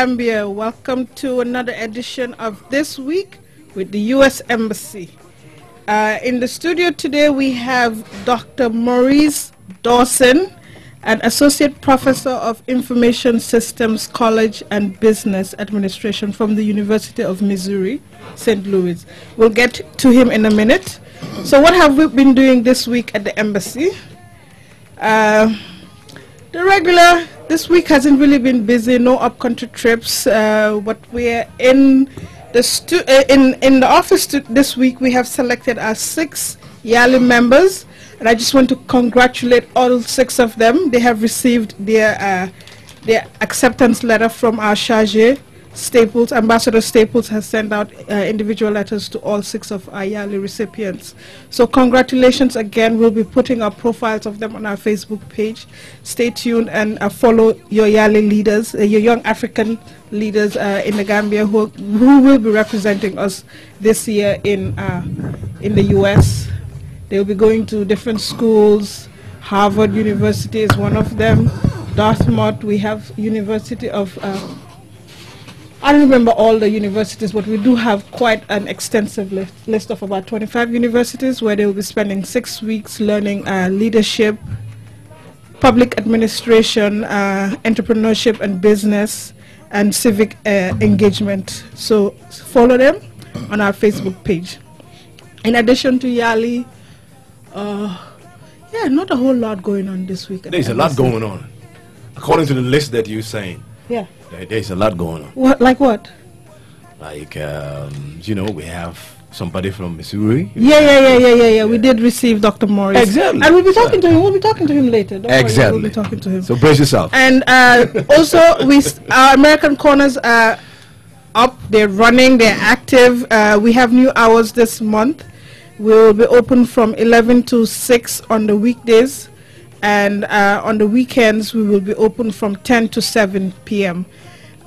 Gambia. Welcome to another edition of This Week with the U.S. Embassy. Uh, in the studio today, we have Dr. Maurice Dawson, an Associate Professor of Information Systems College and Business Administration from the University of Missouri, St. Louis. We'll get to him in a minute. So, what have we been doing this week at the embassy? Uh, the regular this week hasn't really been busy. No upcountry trips. Uh, but we're in the stu- uh, in in the office this week. We have selected our six YALI members, and I just want to congratulate all six of them. They have received their uh, their acceptance letter from our charge Staples, Ambassador Staples has sent out uh, individual letters to all six of our YALI recipients. So congratulations again. We'll be putting our profiles of them on our Facebook page. Stay tuned and uh, follow your YALI leaders, uh, your young African leaders uh, in the Gambia who, who will be representing us this year in, uh, in the U.S. They'll be going to different schools. Harvard University is one of them. Dartmouth, we have University of uh, I don't remember all the universities, but we do have quite an extensive list, list of about 25 universities where they will be spending six weeks learning uh, leadership, public administration, uh, entrepreneurship and business, and civic uh, engagement. So follow them on our Facebook page. In addition to YALI, uh, yeah, not a whole lot going on this week. There's a lot going on, according to the list that you're saying. Yeah. There's a lot going on. What, like what? Like, um, you know, we have somebody from Missouri. Yeah, yeah, yeah, yeah, yeah, yeah. We did receive Dr. Morris. Exactly. And we'll be talking to him. We'll be talking to him later. Don't exactly. Worry, we'll be talking to him. So brace yourself. And uh, also, we our American corners are up. They're running. They're active. Uh, we have new hours this month. We'll be open from 11 to 6 on the weekdays and uh, on the weekends we will be open from 10 to 7 p.m.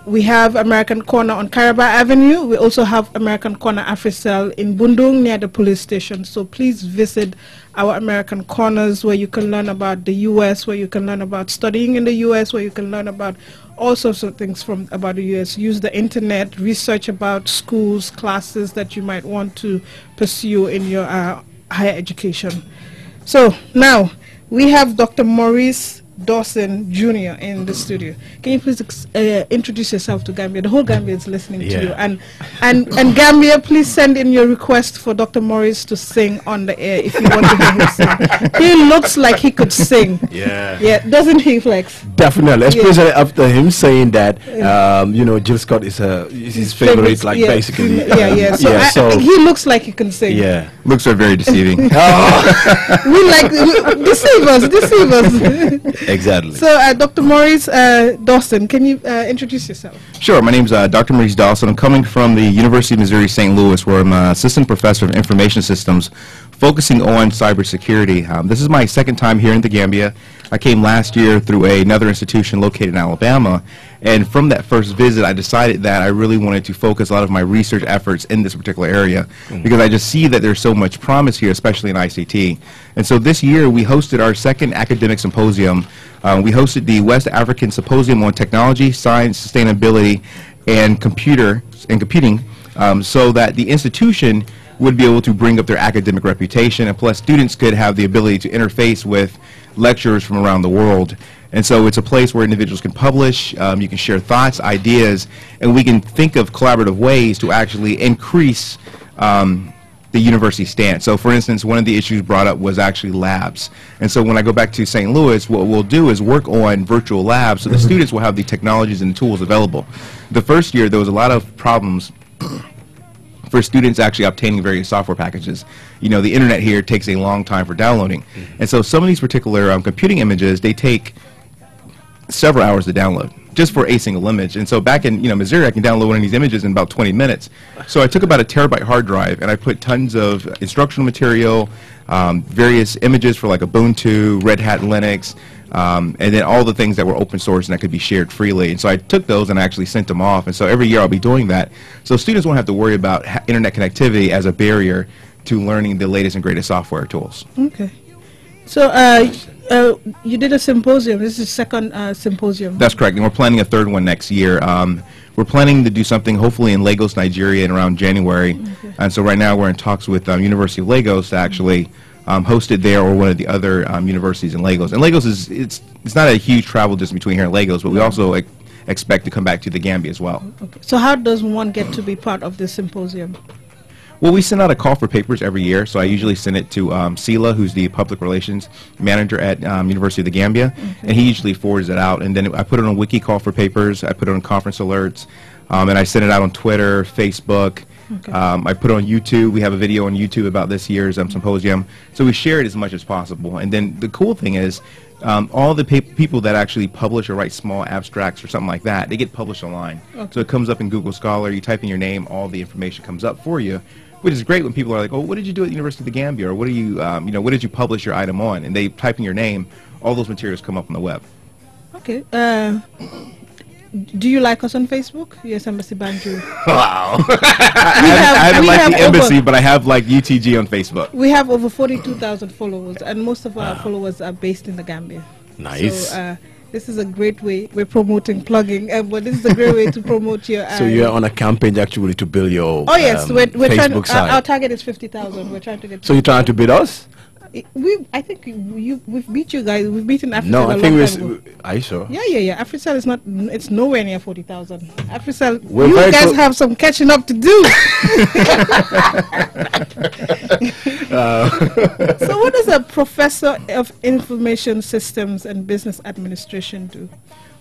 We have American Corner on Kairaba Avenue. We also have American Corner Africell in Bundung near the police station. So please visit our American Corners where you can learn about the U.S., where you can learn about studying in the U.S., where you can learn about all sorts of things from about the U.S. Use the internet, research about schools, classes that you might want to pursue in your uh, higher education. So now we have Dr. Maurice Dawson Jr. in the studio. Can you please uh, introduce yourself to Gambia? The whole Gambia is listening yeah. to you. And, and, and Gambia, please send in your request for Dr. Morris to sing on the air if you want to hear him sing. He looks like he could sing. Yeah. Yeah, doesn't he, Flex? Definitely, especially yeah. after him saying that, um, you know, Jill Scott is, a, is his favorite, like, yeah. basically. Yeah, yeah. So, yeah, so he looks like he can sing. Yeah. Looks are very deceiving. oh. we like, we, deceive us, deceive us. Exactly. So, uh, Dr. Maurice uh, Dawson, can you uh, introduce yourself? Sure. My name is uh, Dr. Maurice Dawson. I'm coming from the University of Missouri St. Louis, where I'm an assistant professor of information systems, focusing on cybersecurity. Um, this is my second time here in the Gambia. I came last year through a, another institution located in Alabama, and from that first visit, I decided that I really wanted to focus a lot of my research efforts in this particular area mm-hmm. because I just see that there's so much promise here, especially in ICT. And so this year, we hosted our second academic symposium. Uh, we hosted the West African Symposium on Technology, Science, Sustainability, and Computer and Computing, um, so that the institution would be able to bring up their academic reputation, and plus students could have the ability to interface with lecturers from around the world. And so it's a place where individuals can publish, um, you can share thoughts, ideas, and we can think of collaborative ways to actually increase um, the university stance. So for instance, one of the issues brought up was actually labs. And so when I go back to St. Louis, what we'll do is work on virtual labs so the mm-hmm. students will have the technologies and tools available. The first year, there was a lot of problems for students actually obtaining various software packages. You know, the internet here takes a long time for downloading. Mm -hmm. And so some of these particular um, computing images, they take several hours to download just for a single image. And so back in you know Missouri, I can download one of these images in about 20 minutes. So I took about a terabyte hard drive and I put tons of instructional material, um, various images for like Ubuntu, Red Hat Linux, um, and then all the things that were open source and that could be shared freely. And so I took those and I actually sent them off. And so every year I'll be doing that. So students won't have to worry about internet connectivity as a barrier to learning the latest and greatest software tools. Okay. So uh, uh, you did a symposium. This is second uh, symposium. That's correct, and we're planning a third one next year. Um, we're planning to do something hopefully in Lagos, Nigeria, in around January. And so right now we're in talks with um, University of Lagos to actually um, host it there or one of the other um, universities in Lagos. And Lagos is it's it's not a huge travel distance between here and Lagos, but we also ex- expect to come back to the Gambia as well. Okay. So how does one get to be part of this symposium? Well, we send out a call for papers every year, so I usually send it to um, Sela, who's the public relations manager at um, University of the Gambia, and he usually forwards it out. And then I put it on Wiki Call for papers, I put it on conference alerts, um, and I send it out on Twitter, Facebook. Okay. Um, I put on YouTube. We have a video on YouTube about this year's um, symposium, so we share it as much as possible. And then the cool thing is, um, all the people that actually publish or write small abstracts or something like that, they get published online. So it comes up in Google Scholar. You type in your name, all the information comes up for you, which is great when people are like, "Oh, what did you do at the University of the Gambia?" or "What do you, um, you know, what did you publish your item on?" And they type in your name, all those materials come up on the web. Okay. Uh, do you like us on Facebook? Yes, Embassy Banjul. Wow. We I haven't liked have the embassy, but I have like UTG on Facebook. We have over 42,000 followers, and most of our followers are based in the Gambia. Nice. So uh, this is a great way. We're promoting plugging, uh, but this is a great way to promote your. Uh, so you're on a campaign actually to build your Oh yes, um, we're, we're trying. Facebook To, our, our target is 50,000. We're trying to get. so you're trying to beat us? We, I think you, we've beat you guys. We've beaten Africa. No, I think we're. time ago. s- Are you sure? Yeah, yeah, yeah. Africell is not. It's nowhere near forty thousand. Africell. We're you guys have some catching up to do. so, what does a professor of information systems and business administration do?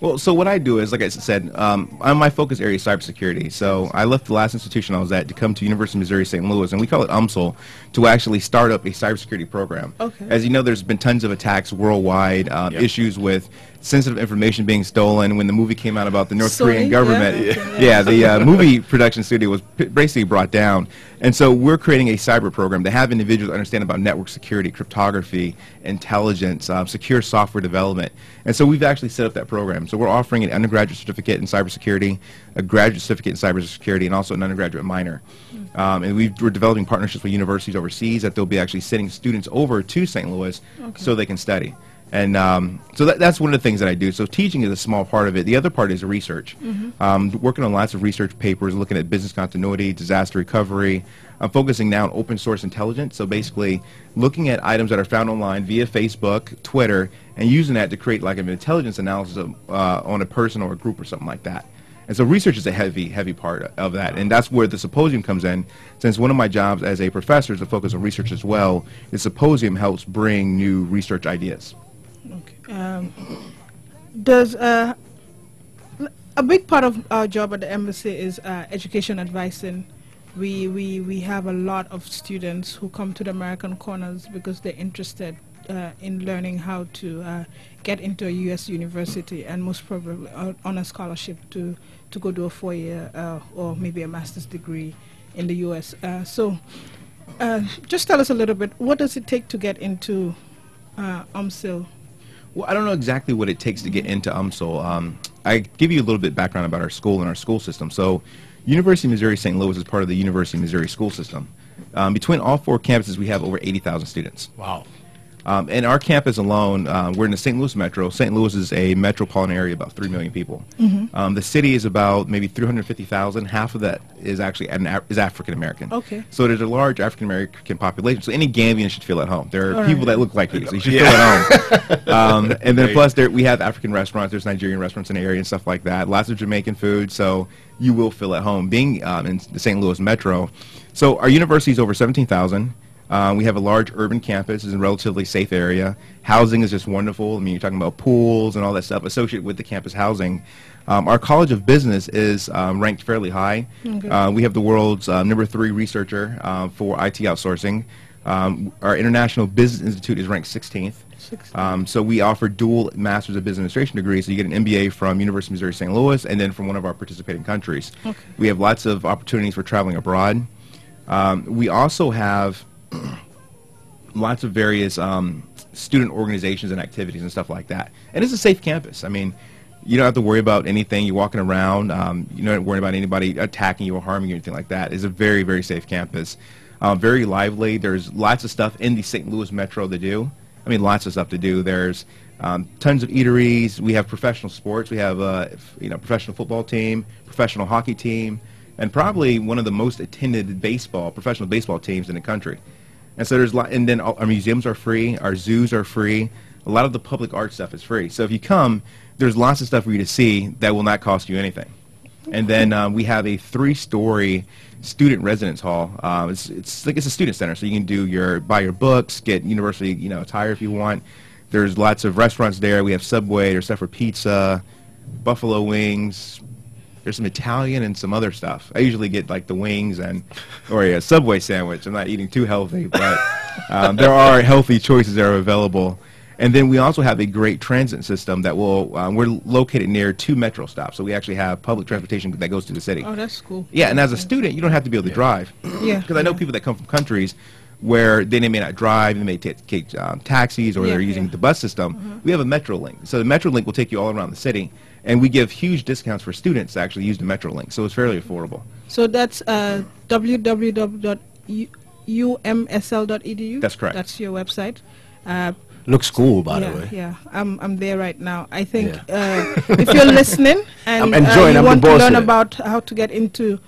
Well, so what I do is, like I said, um, my focus area is cybersecurity. So I left the last institution I was at to come to University of Missouri St. Louis, and we call it UMSL, to actually start up a cybersecurity program. Okay. As you know, there's been tons of attacks worldwide, um, Yep. issues with sensitive information being stolen. When the movie came out about the North Sorry, Korean government, okay, yeah, the uh, movie production studio was basically brought down. And so we're creating a cyber program to have individuals understand about network security, cryptography, intelligence, um, secure software development. And so we've actually set up that program. So we're offering an undergraduate certificate in cybersecurity, a graduate certificate in cybersecurity, and also an undergraduate minor. Um, and we've, we're developing partnerships with universities overseas that they'll be actually sending students over to St. Louis so they can study. And um, so that, that's one of the things that I do. So teaching is a small part of it. The other part is research. Um, working on lots of research papers, looking at business continuity, disaster recovery. I'm focusing now on open source intelligence. So basically, looking at items that are found online via Facebook, Twitter, and using that to create like an intelligence analysis of, uh, on a person or a group or something like that. And so research is a heavy, heavy part of that. And that's where the symposium comes in. Since one of my jobs as a professor is to focus on research as well, the symposium helps bring new research ideas. Okay. Um, does uh, a big part of our job at the embassy is uh, education advising. We, we we have a lot of students who come to the American corners because they're interested uh, in learning how to uh, get into a U.S. university and most probably on- a scholarship to to go do a four-year uh, or maybe a master's degree in the U.S. Uh, so, uh, just tell us a little bit. What does it take to get into uh, UMSL? Well, I don't know exactly what it takes to get into UMSL. Um, I give you a little bit background about our school and our school system. So, University of Missouri St. Louis is part of the University of Missouri school system. Um, between all four campuses, we have over 80,000 students. Wow. Um, and our campus alone, uh, we're in the St. Louis metro. St. Louis is a metropolitan area, about 3 million people. Um, the city is about maybe 350,000. Half of that is actually an, Af- is African American. Okay. So there's a large African American population. So any Gambian should feel at home. There are All people right. that look like you, so you should feel at home. um, and then plus, there, we have African restaurants. There's Nigerian restaurants in the area and stuff like that. Lots of Jamaican food. So you will feel at home being um, in the St. Louis metro. So our university is over 17,000. Um, we have a large urban campus. It's a relatively safe area. Housing is just wonderful. I mean, you're talking about pools and all that stuff associated with the campus housing. Um, our College of Business is um, ranked fairly high. Uh, we have the world's uh, number three researcher uh, for IT outsourcing. Um, our International Business Institute is ranked 16th. 16th. Um, so we offer dual Masters of Business Administration degrees. So you get an MBA from University of Missouri St. Louis and then from one of our participating countries. Okay. We have lots of opportunities for traveling abroad. Um, we also have lots of various um, student organizations and activities and stuff like that. And it's a safe campus. I mean, you don't have to worry about anything. You're walking around. Um, you don't worry about anybody attacking you or harming you or anything like that. It's a very, very safe campus. Uh, very lively. There's lots of stuff in the St. Louis metro to do. I mean, lots of stuff to do. There's um, tons of eateries. We have professional sports. We have uh, you know professional football team, professional hockey team, and probably one of the most attended baseball professional baseball teams in the country. And so there's a lot, and then our museums are free, our zoos are free. A lot of the public art stuff is free. So if you come, there's lots of stuff for you to see that will not cost you anything. And then um, we have a three-story student residence hall. Um, it's, it's like it's a student center, so you can do your buy your books, get university you know attire if you want. There's lots of restaurants there. We have Subway. There's stuff for pizza, buffalo wings. There's some Italian and some other stuff. I usually get like the wings and or a Subway sandwich. I'm not eating too healthy, but um, there are healthy choices that are available. And then we also have a great transit system that will. Um, we're located near two metro stops, so we actually have public transportation that goes to the city. Oh, that's cool. Yeah, and as a student, you don't have to be able to drive. Yeah. Because I know people that come from countries where they may not drive, they may ta- take um, taxis, or Yeah, they're using yeah. the bus system. We have a MetroLink. So the MetroLink will take you all around the city, and we give huge discounts for students to actually use the MetroLink. So it's fairly affordable. So that's uh, www.umsl.edu. That's correct. That's your website. Uh, Looks cool, by yeah, the way. yeah. I'm I'm there right now. I think Yeah. uh, if you're listening and I'm enjoying, uh, I'm you want to learn about how to get into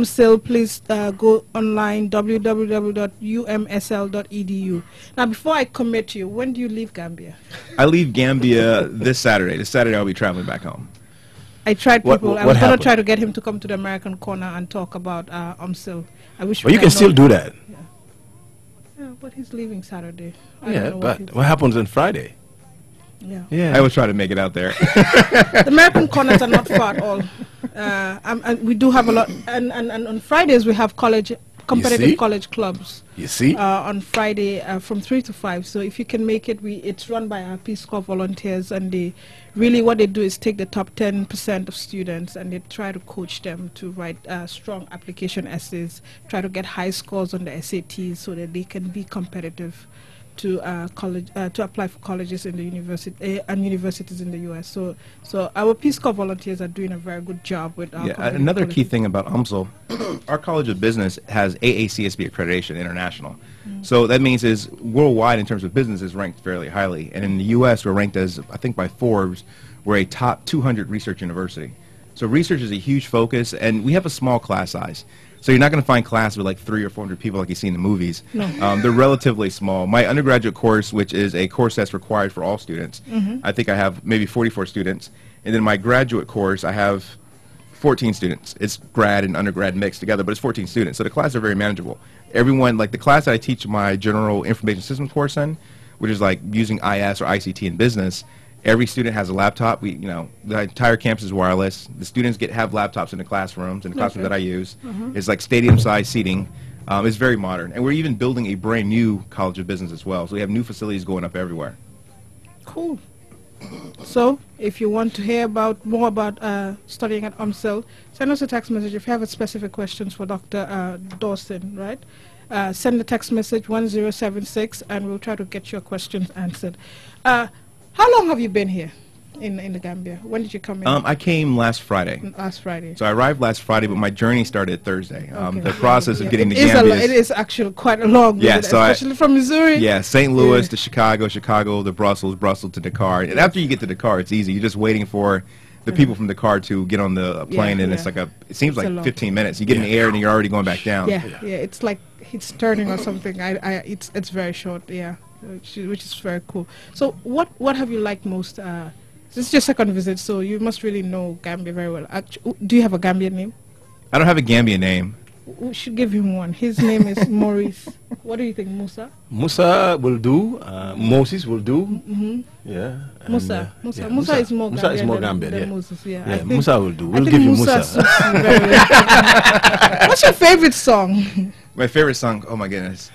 UMSL, please uh, go online www.umsl.edu. Now, before I commit you, when do you leave Gambia? I leave Gambia this Saturday. This Saturday, I'll be traveling back home. I tried What- people. what I was going to try to get him to come to the American corner and talk about uh, UMSL. I wish. But we you can still do that. Yeah, but he's leaving Saturday. I don't Yeah, know what but he's- what happens on Friday? yeah. Yeah. I always try to make it out there. the American corners are not far at all. Uh, um, and we do have a lot. And, and, and on Fridays we have college competitive college clubs you see? uh, on Friday uh, from three to five. So if you can make it, we it's run by our Peace Corps volunteers, and they really what they do is take the top ten percent of students and they try to coach them to write uh, strong application essays, try to get high scores on the SATs so that they can be competitive to uh, college uh, to apply for colleges in the university uh, and universities in the U.S. So so our Peace Corps volunteers are doing a very good job with our Yeah, another key thing about UMSL, our College of Business has AACSB accreditation international. So that means is worldwide in terms of business is ranked fairly highly, and in the U.S. we're ranked as I think by Forbes we're a top 200 research university. So research is a huge focus, and we have a small class size. So you're not going to find classes with like three or four hundred people like you see in the movies. No. Um, they're relatively small. My undergraduate course, which is a course that's required for all students, I think I have maybe 44 students, and then my graduate course I have 14 students. It's grad and undergrad mixed together, but it's 14 students. So the classes are very manageable. Everyone, like the class that I teach my general information systems course in, which is like using IS or ICT in business, every student has a laptop. We, you know, the entire campus is wireless. The students get have laptops in the classrooms, in the classrooms that I use. It's like stadium-sized seating. Um, it's very modern. And we're even building a brand new College of Business as well. So we have new facilities going up everywhere. Cool. So, if you want to hear about more about uh, studying at UMSL, send us a text message. If you have specific questions for Dr. Uh, Dawson, right? Uh, send the text message 1076 and we'll try to get your questions answered. How long have you been here in, in the Gambia? When did you come in? Um, I came last Friday. Last Friday. So I arrived last Friday, but my journey started Thursday. Um, Okay. The process Yeah. of getting It to is a Gambia. lo- is- it is actually quite a long Yeah, visit, so I- especially from Missouri. Yeah, St. Louis Yeah. to Chicago, Chicago to Brussels, Brussels to Dakar. And after you get to Dakar, it's easy. You're just waiting for the people from Dakar to get on the plane, Yeah, and yeah. it's like a. It seems It's like 15 minutes. You get in the air, and you're already going back down. Yeah, yeah, it's like it's turning or something. I, I, it's it's very short. Yeah, which is, which is very cool. So, what what have you liked most? Uh, this is your second visit, so you must really know Gambia very well. Actu do you have a Gambian name? I don't have a Gambian name. We should give him one. His name is Maurice. What do you think, Musa? Musa will do. Uh, Moses will do. hmm Yeah. and, Musa. uh, Musa. yeah, Musa is more Musa is Gambian more than, Gambian. than yeah. Moses. Yeah, Yeah, think, Musa will do. We'll think give you Musa. Musa. suits you very well. What's your favorite song? My favorite song. Oh my goodness.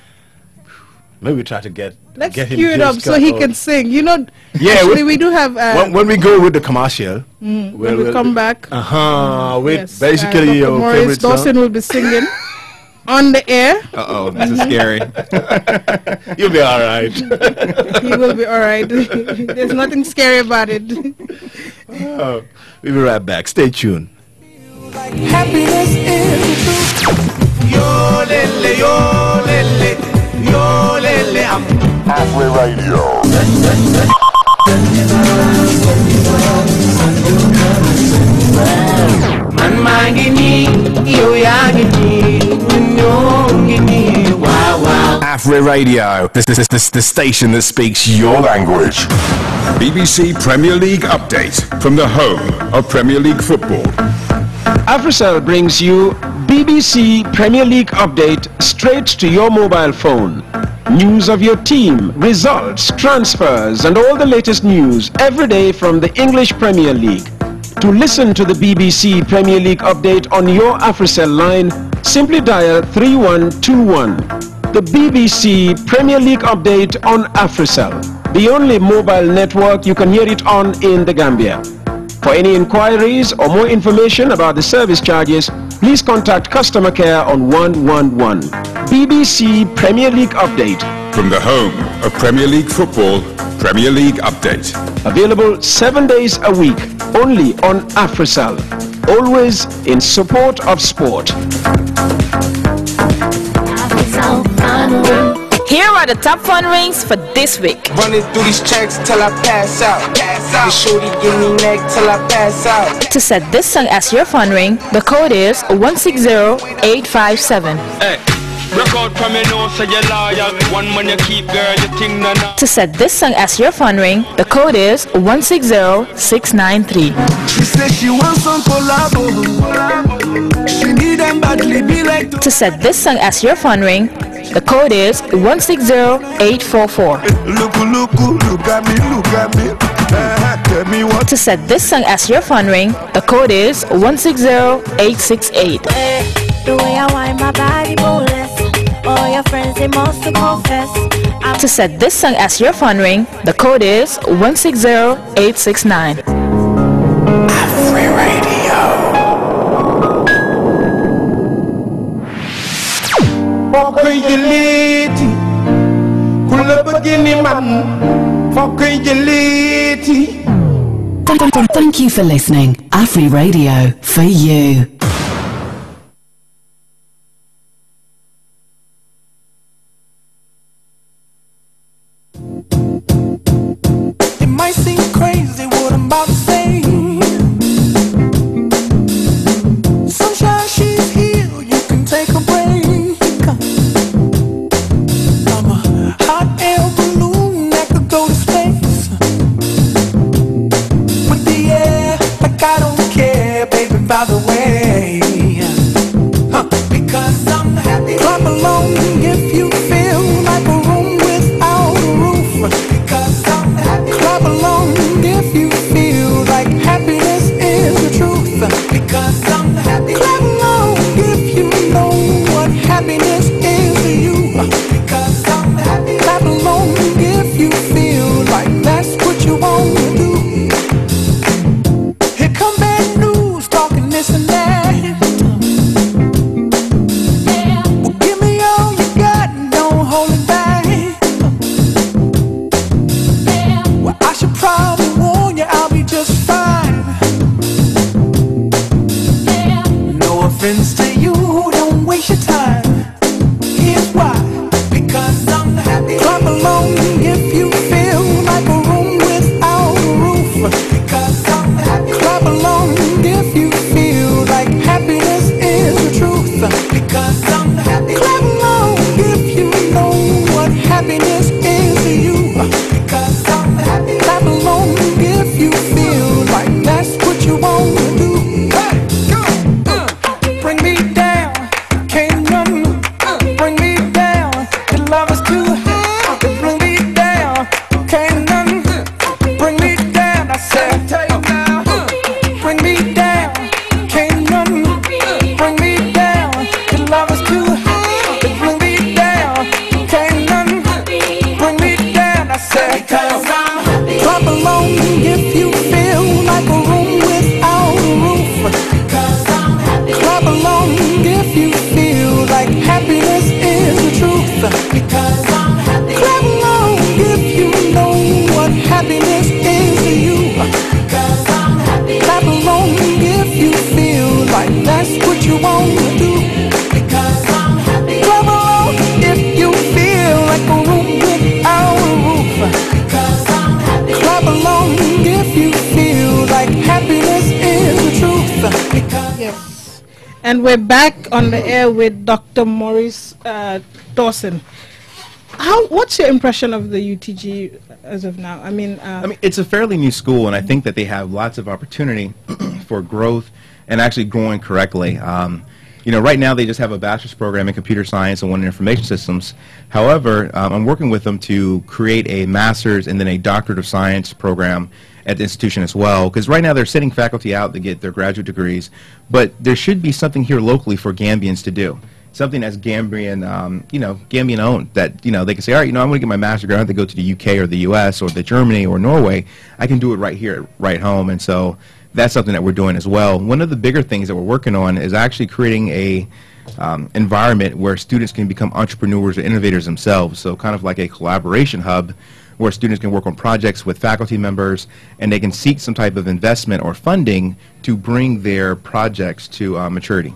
Maybe we try to get Let's get him cue it up so he can sing. You know, Yeah, actually, we- we do have. Uh, when, when we go with the commercial, when we come back, uh huh, with yes, basically uh, Dr. your Maurice favorite Dawson song, will be singing on the air. Uh oh, this is scary. you'll be all right. He will be all right. There's nothing scary about it. Oh, we'll be right back. Stay tuned. Happiness is the truth. Yo lele, yo lele, yo lele, I'm Afri Radio. Man mangini, yo yangini, nyongini, wow wow. Afri Radio. This is the, the station that speaks your language. BBC Premier League update from the home of Premier League football. Africell brings you BBC Premier League update straight to your mobile phone. News of your team, results, transfers, and all the latest news every day from the English Premier League. To listen to the BBC Premier League update on your Africell line, simply dial 3121. The BBC Premier League update on Africell, the only mobile network you can hear it on in the Gambia. For any inquiries or more information about the service charges, please contact customer care on 111. BBC Premier League Update. From the home of Premier League football, Premier League update. Available seven days a week, only on Africell. Always in support of sport. Here are the top fun rings for this week. Running through these checks till I pass out. Pass out. shorty give me neck till I pass out. To set this song as your fun ring, the code is 160857. Hey, record from me know say you loyal. One man you keep, girl, you think na na. To set this song as your phone ring, the code is 160693. She said she wants some collabo. She need them badly, be like To set this song as your phone ring, the code is 160844. Look, look, look at me, look at me. Uh-huh. Tell me what. To set this song as your phone ring, the code is 160868. The All your friends they must confess. I'm To set this song as your phone ring, the code is 160869. Fokk yi jëleeti ku la bëgg ni man fokk yi jëleeti Thank you for listening. Afri Radio for you. And we're back on the air with Dr. Maurice uh, Dawson. How? What's your impression of the UTG as of now? I mean, uh, I mean, it's a fairly new school, and I think that they have lots of opportunity for growth and actually growing correctly. Um, you know, right now they just have a bachelor's program in computer science and one in information systems. However, um, I'm working with them to create a master's and then a doctorate of science program at the institution as well. Because right now they're sending faculty out to get their graduate degrees, but there should be something here locally for Gambians to do. Something that's Gambian, um, you know, Gambian owned. That you know they can say, all right, you know, I'm going to get my master's degree. I don't have to go to the UK or the US or the Germany or Norway. I can do it right here, right home. And so that's something that we're doing as well. One of the bigger things that we're working on is actually creating a um, environment where students can become entrepreneurs or innovators themselves. So kind of like a collaboration hub where students can work on projects with faculty members and they can seek some type of investment or funding to bring their projects to uh, maturity.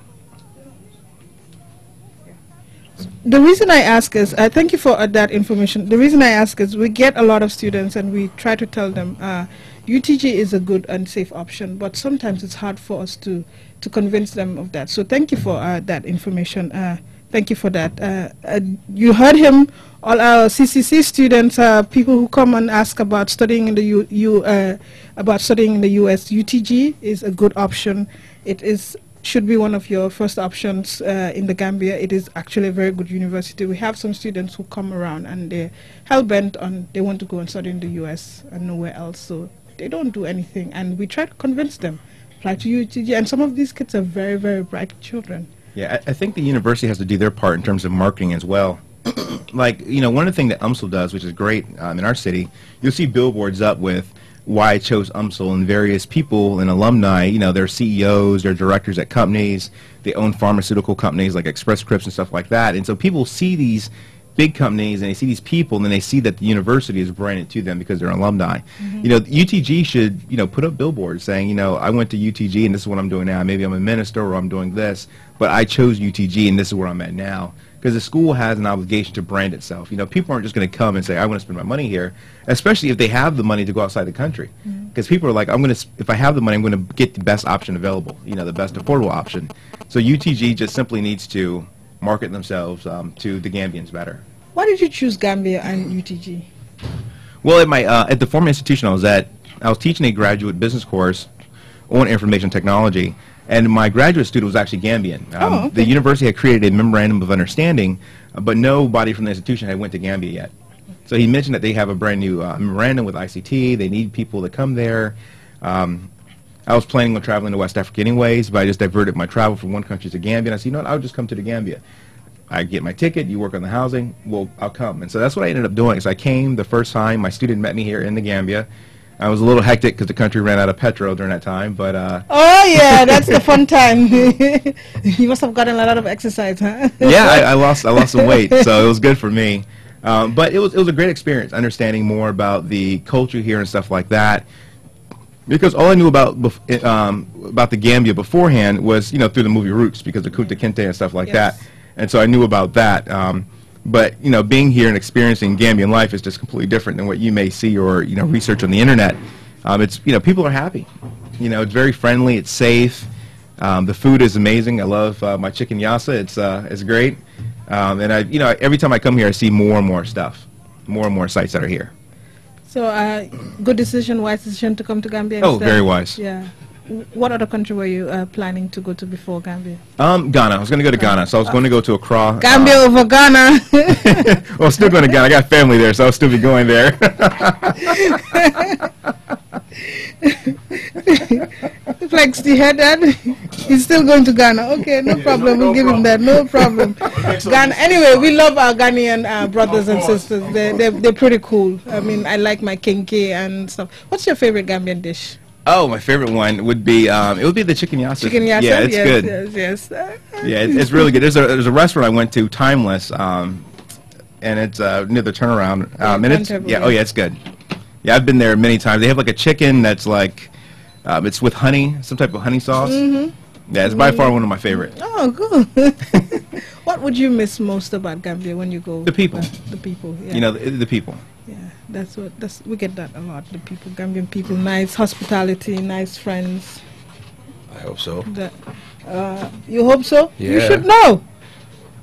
the reason I ask is, uh, thank you for uh, that information. The reason I ask is we get a lot of students and we try to tell them uh, UTG is a good and safe option, but sometimes it's hard for us to, to convince them of that. So thank you for uh, that information. Thank you for that. Uh, uh, you heard him, all our CCC students, people who come and ask about studying in the U, U uh, about studying in the US. UTG is a good option. It is should be one of your first options uh, in the Gambia. It is actually a very good university. We have some students who come around and they're hell bent on they want to go and study in the US and nowhere else. So they don't do anything, and we try to convince them. Apply to UTG, and some of these kids are very, very bright children. Yeah, I, I think the university has to do their part in terms of marketing as well. like, you know, one of the things that UMSL does, which is great um, in our city, you'll see billboards up with why I chose UMSL and various people and alumni, you know, they're CEOs, they're directors at companies, they own pharmaceutical companies like Express Scripts and stuff like that. And so people see these big companies and they see these people and then they see that the university is branded to them because they're alumni. Mm-hmm. You know, UTG should, you know, put up billboards saying, you know, I went to UTG and this is what I'm doing now. Maybe I'm a minister or I'm doing this, but I chose UTG and this is where I'm at now. Because the school has an obligation to brand itself. You know, people aren't just going to come and say, I want to spend my money here, especially if they have the money to go outside the country. Because people are like, I'm going to, if I have the money, I'm going to get the best option available, you know, the best affordable option. So UTG just simply needs to market themselves um, to the Gambians better. Why did you choose Gambia and UTG? Well, at my uh, at the former institution I was at, I was teaching a graduate business course on information technology, and my graduate student was actually Gambian. Um, Oh, okay. The university had created a memorandum of understanding, uh, but nobody from the institution had went to Gambia yet. So he mentioned that they have a brand new uh, memorandum with ICT. They need people to come there. Um, I was planning on traveling to West Africa anyways, but I just diverted my travel from one country to Gambia. And I said, you know what, I'll just come to the Gambia. I get my ticket, you work on the housing, well, I'll come. And so that's what I ended up doing. So I came the first time, my student met me here in the Gambia. I was a little hectic because the country ran out of petrol during that time, but uh, Oh yeah, that's the fun time. you must have gotten a lot of exercise, huh? yeah, I, I lost I lost some weight, so it was good for me. Um, but it was it was a great experience, understanding more about the culture here and stuff like that. Because all I knew about bef- um, about the Gambia beforehand was you know through the movie Roots because of Kunta Kinte and stuff like Yes. that, and so I knew about that. Um, but you know, being here and experiencing Gambian life is just completely different than what you may see or you know research on the internet. Um, it's you know people are happy, you know it's very friendly, it's safe. Um, the food is amazing. I love uh, my chicken yassa. It's uh, it's great, um, and I you know every time I come here, I see more and more stuff, more and more sites that are here. So, uh, good decision, wise decision to come to Gambia. Oh, very wise. Yeah. W- What other country were you uh, planning to go to before Gambia? Um, Ghana. I was going to go to Ghana, so I was going to go to Accra. Gambia over Ghana. well, I'm still going to Ghana. I got family there, so I'll still be going there. Flex the head and he's still going to Ghana. Okay, no problem. we'll give him that. No problem. Ghana. Anyway, we love our Ghanaian uh, brothers and sisters. They're, they're, they're pretty cool. I mean, I like my kenkey and stuff. What's your favorite Gambian dish? Oh, my favorite one would be um, it would be the chicken yassa. Chicken yassa? Yeah, it's yes, good. Yes, yes. Yeah, it, it's really good. There's a there's a restaurant I went to, Timeless, um, and it's uh, near the turnaround. Um, and it's yeah, oh yeah, it's good. Yeah, I've been there many times. They have like a chicken that's like um, it's with honey, some type of honey sauce. Mhm. Yeah, it's by far one of my favorites. Oh, good. what would you miss most about Gambia when you go? The people. uh, the people. Yeah. You know, the, the people. Yeah, that's what that's we get that a lot. The people, Gambian people, nice hospitality, nice friends. I hope so. That Uh, you hope so? You should know.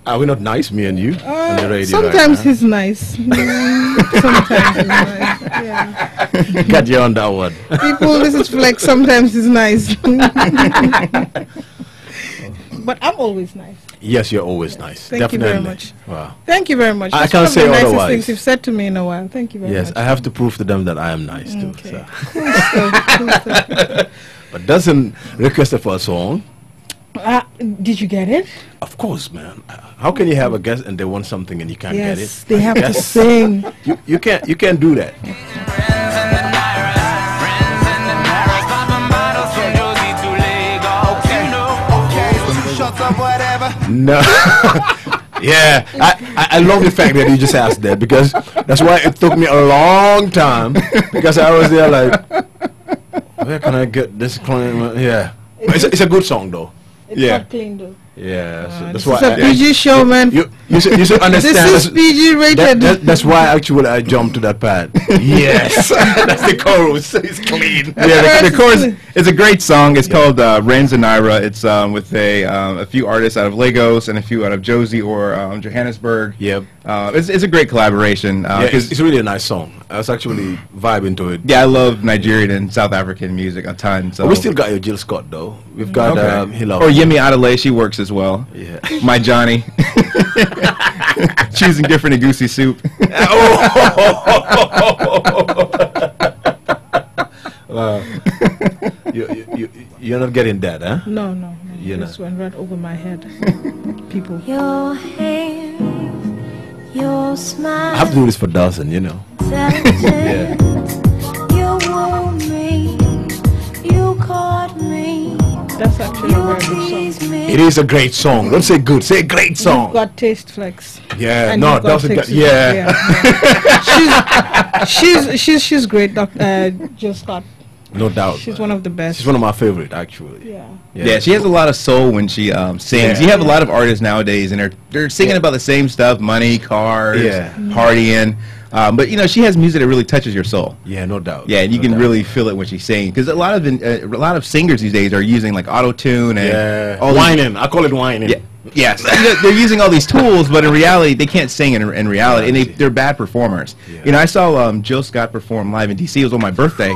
Are we not nice, me and you, on the Uh, radio? sometimes right he's nice. Mm, sometimes he's nice. Yeah. Got you on that one. People, this is flex. Sometimes he's nice. but I'm always nice. Yes, you're always nice. Thank you very much. Wow. Thank you very much. I That's can't one of say the nicest otherwise. things you've said to me in a while. Thank you very Yes, much. I have to prove to them that I am nice too. Okay. so. Cool stuff, cool stuff. But doesn't request for a song? Uh, did you get it? Of course, man. Uh, How can you have a guest and they want something and you can't get it? yes, they have to Yes. sing. You, you can't you can't do that. No. yeah, I, I, I love the fact that you just asked that because that's why it took me a long time because I was there like, where can I get this client? Yeah, it's a, it's a good song though. It's yeah, not clean though. Yeah. so that's This why It's a I- PG show, man. You you should, you should understand. This is PG rated. that- that- that's why actually I jumped to that part. Yes, that's the chorus. It's clean. yeah, the, the chorus is a great song. It's called uh, Rands and Naira. It's um, with a um, a few artists out of Lagos and a few out of Jozi or um, Johannesburg. Yep. Uh, it's, it's a great collaboration. Uh, Yeah, 'cause- it's, it's really a nice song. I was actually vibing to it. yeah, I love Nigerian and South African music a ton. So we still got your Jill Scott though. We've got Okay. um, Hila. or Yemi Alade, she works as well. Yeah. My Johnny. Choosing different goosey soup. Wow. you, you, you, you're not getting that, huh? No, no, no. You know. This went right over my head. People. Your hair, your smile. I have to do this for Dawson, you know. yeah. You woo me, you caught me, That's actually a very good song. me. It is a great song. Don't say good, say great song. You've got taste flex. Yeah, And no, you've got Dawson yeah. yeah. she's, she's she's she's great, Doctor. uh, Jill Scott. No doubt. She's one of the best. She's one of my favorite, actually. Yeah. Yeah. she has a lot of soul when she um, sings. Yeah. You have a lot of artists nowadays, and they're they're singing about the same stuff: money, cars, Yeah. partying. Um, but you know, she has music that really touches your soul. Yeah, no doubt. Yeah, and you no can doubt. really feel it when she's singing. Because a lot of the, uh, a lot of singers these days are using like auto tune and Yeah. all these- whining. I call it whining. Yeah. Yes, You know, they're using all these tools, but in reality, they can't sing in, in reality, and they, they're bad performers. You know, I saw um, Jill Scott perform live in D.C. It was on my birthday,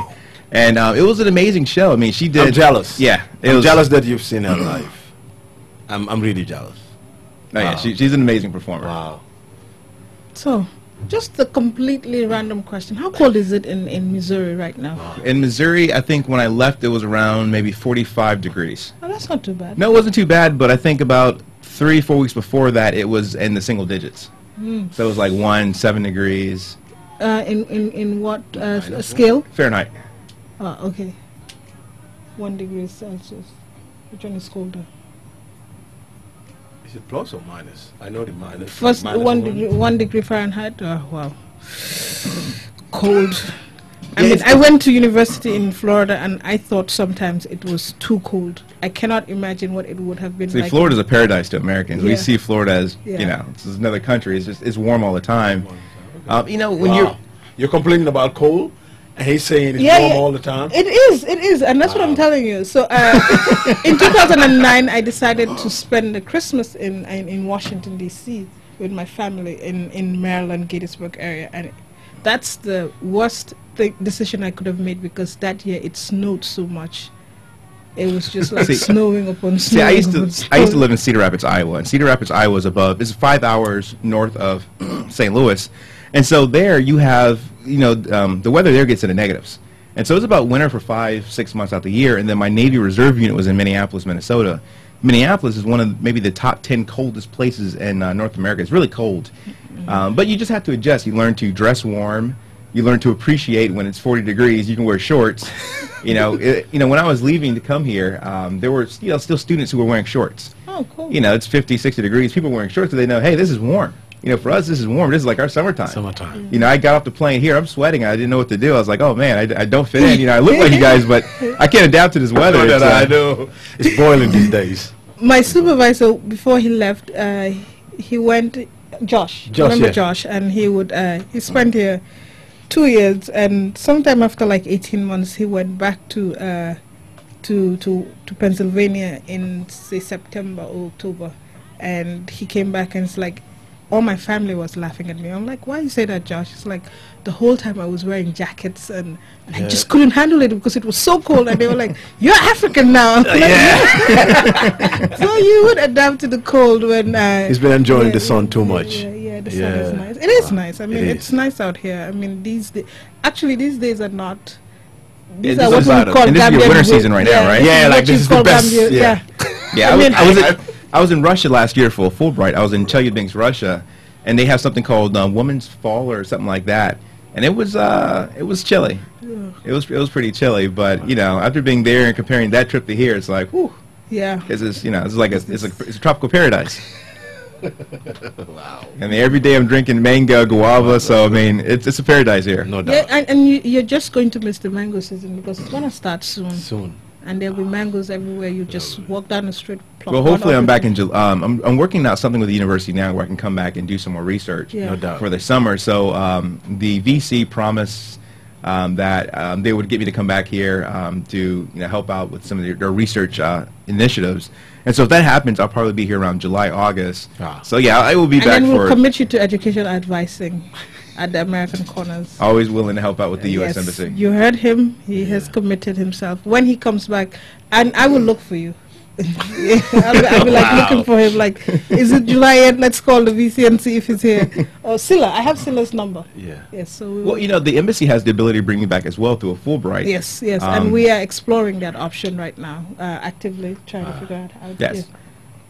and uh, it was an amazing show. I mean, she did. I'm jealous. Yeah, it I'm was jealous that you've seen her live. I'm, I'm really jealous. Oh, yeah, Wow. she, she's an amazing performer. Wow. So, just a completely random question. How cold is it in, in Missouri right now? In Missouri, I think when I left, it was around maybe 45 degrees. Oh, that's not too bad. No, it wasn't too bad, but I think about three, four weeks before that, it was in the single digits. Mm. So it was like one, seven degrees Uh, in, in, in what uh, scale? Fahrenheit. Ah, okay. One degree Celsius. Which one is colder? Is it plus or minus? I know the minus. First, minus one degree, one degree Fahrenheit. Oh, wow. Cold. I mean, I went to university in Florida, and I thought sometimes it was too cold. I cannot imagine what it would have been See, like. Florida's a paradise to Americans. We see Florida as, Yeah. you know, it's another country. It's just, it's warm all the time. Um, you know, when Wow. you're, You're complaining about cold, and he's saying it's Yeah, warm yeah. all the time. It is, it is, and that's what I'm telling you. So, uh, in 2009, I decided to spend the Christmas in in, in Washington D.C. with my family in in Maryland, Gettysburg area, and that's the worst th- decision I could have made because that year it snowed so much. It was just like See- snowing upon see, snowing. I used to, upon I used to live in Cedar Rapids, Iowa, and Cedar Rapids, Iowa is above, is five hours north of St. Louis, and so there you have, you know, um, the weather there gets into negatives, and so it's about winter for five, six months out the year, and then my Navy Reserve unit was in Minneapolis, Minnesota. Minneapolis is one of maybe the top ten coldest places in uh, North America. It's really cold, um, but you just have to adjust. You learn to dress warm. You learn to appreciate when it's 40 degrees. You can wear shorts. you know, it, you know. When I was leaving to come here, um, there were you know, still students who were wearing shorts. Oh, cool. You know, it's 50, 60 degrees. People wearing shorts, so they know, hey, this is warm. You know, for us, this is warm. This is like our summertime. Summertime. You know, I got off the plane here. I'm sweating. I didn't know what to do. I was like, oh man, I, I don't fit in. You know, I look like you guys, but I can't adapt to this weather. I know It's, uh, I know. It's boiling these days. my supervisor before he left uh, he went josh Josh, remember yeah. josh and he would uh, he spent here two years and sometime after like 18 months he went back to uh, to to to Pennsylvania in say September or October, and he came back and it's like. All my family was laughing at me. I'm like, why you say that, Josh? It's like the whole time I was wearing jackets and, and I just couldn't handle it because it was so cold. And they were like, "You're African now." I'm like, yeah. so you would adapt to the cold when uh, He's been enjoying yeah, the sun too much. Yeah, yeah, the sun is nice. It is nice. I mean, It it's nice out here. I mean, these actually these days are not. These are what is we call And this is your winter season right now, yeah, right? Yeah, like this is the best, Gambia- yeah. Yeah, I I, mean, I was I- in, I was in Russia last year for a Fulbright. I was in Chelyabinsk, Russia, and they have something called uh, Woman's Fall or something like that. And it was uh, it was chilly. It was it was pretty chilly, but you know, after being there and comparing that trip to here, it's like, whew, Yeah. this is you know, it's like a, it's a it's a tropical paradise. wow. I mean, every day I'm drinking mango, guava, so I mean, it's it's a paradise here. No doubt. Yeah, doubt. and, and you, you're just going to miss the mango season because it's gonna start soon. Soon. And there'll be mangoes everywhere. You just walk down the street. pluck Well, hopefully I'm back in July. Um, I'm, I'm working out something with the university now where I can come back and do some more research Yeah. No doubt. for the summer. So um, the VC promised um, that um, they would get me to come back here um, to you know, help out with some of their, their research uh, initiatives. And so if that happens, I'll probably be here around July, August. Ah. So yeah, I will be And back And we'll for commit you to educational advising at the American Corners. always willing to help out with the U.S. Yes, Embassy. You heard him. He has committed himself. When he comes back, and I will look for you. I'll, be, I'll be like looking for him. Like, is it July yet? Let's call the VC and see if he's here. Or Silla. I have Silla's number. Yeah. Yes. So we Well, you know, the embassy has the ability to bring me back as well through a Fulbright. Yes, yes, Um, and we are exploring that option right now, uh, actively trying to figure out how. to Yes.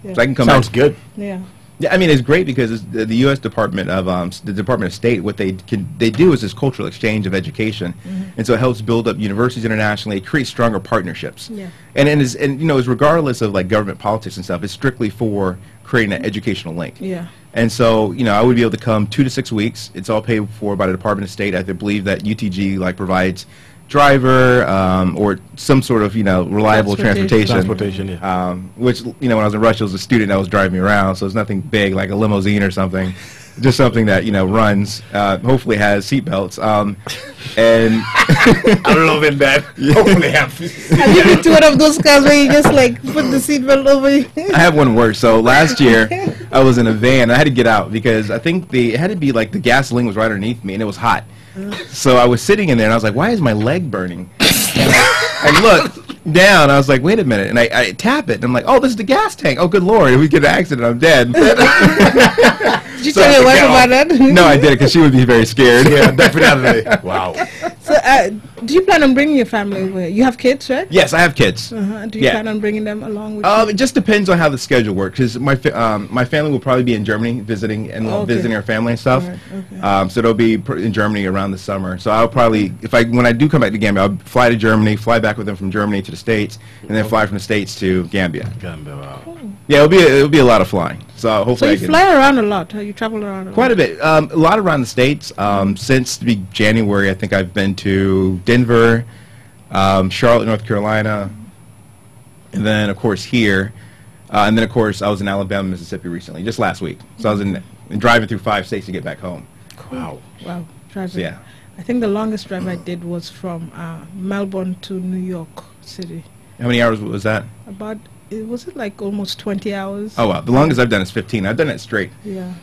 Yeah. So I can come Sounds back. good. Yeah. Yeah, I mean it's great because it's the, the U.S. Department of um, the Department of State, what they can they do is this cultural exchange of education, Mm-hmm. and so it helps build up universities internationally, it creates stronger partnerships. Yeah. And and is and you know, it's regardless of like government politics and stuff, it's strictly for creating an educational link. Yeah. And so, you know, I would be able to come two to six weeks. It's all paid for by the Department of State. I believe that UTG like provides driver um, or some sort of you know reliable Transportation. transportation. Transportation, yeah. Um, which you know when I was in Russia, I was a student that was driving me around, so it's nothing big like a limousine or something. Just something that you know runs. Uh, hopefully has seatbelts. Um, and I'm loving that. Hopefully, have. Have you been to one of those cars where you just like put the seatbelt over you? I have one worse. So last year, I was in a van. I had to get out because I think the it had to be like the gasoline was right underneath me and it was hot. So I was sitting in there and I was like, "Why is my leg burning?" And I, I looked down. I was like, "Wait a minute!" And I, I tap it. And I'm like, "Oh, this is the gas tank. Oh, good lord! If we get an accident, I'm dead." Did you So tell your wife about that? no, I did it because she would be very scared. yeah, definitely. Wow. So, uh, do you plan on bringing your family over? You have kids, right? Yes, I have kids. Uh-huh. Do you Yeah. plan on bringing them along with Um, you? it just depends on how the schedule works. Because my fa- um, my family will probably be in Germany visiting and Okay. visiting our family and stuff. Alright, okay. Um, so they'll be pr- in Germany around the summer. So I'll probably, if I when I do come back to Gambia, I'll fly to Germany, fly back with them from Germany to the States, and then fly from the States to Gambia. Gambia, wow. Yeah, it'll be a, it'll be a lot of flying. So hopefully, So you I can. fly around a lot. Huh? You travel around a lot. Quite a bit. Um, a lot around the states. Um, since the be- January, I think I've been to Denver, um, Charlotte, North Carolina, and then of course here, uh, and then of course I was in Alabama, Mississippi recently, just last week. So I was in driving through five states to get back home. Wow. Wow, driving. Yeah. I think the longest drive I did was from uh, Melbourne to New York City. How many hours was that? About it was it like almost twenty hours. Oh wow, the longest I've done is 15. I've done it straight. Yeah.